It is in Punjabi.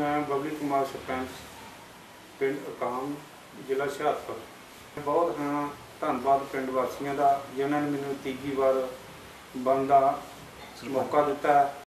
ਮੈਂ ਬਬਲੀ ਕੁਮਾਰ ਸਰਪੰਚ ਪਿੰਡ ਅਕਾਮ ਜ਼ਿਲ੍ਹਾ ਹੁਸ਼ਿਆਰਪੁਰ। ਬਹੁਤ ਹਾਂ ਧੰਨਵਾਦ ਪਿੰਡ ਵਾਸੀਆਂ ਦਾ ਜਿਨ੍ਹਾਂ ਨੇ ਮੈਨੂੰ ਤੀਜੀ ਵਾਰ ਬਣਦਾ ਮੌਕਾ ਦਿੱਤਾ। ਹੈ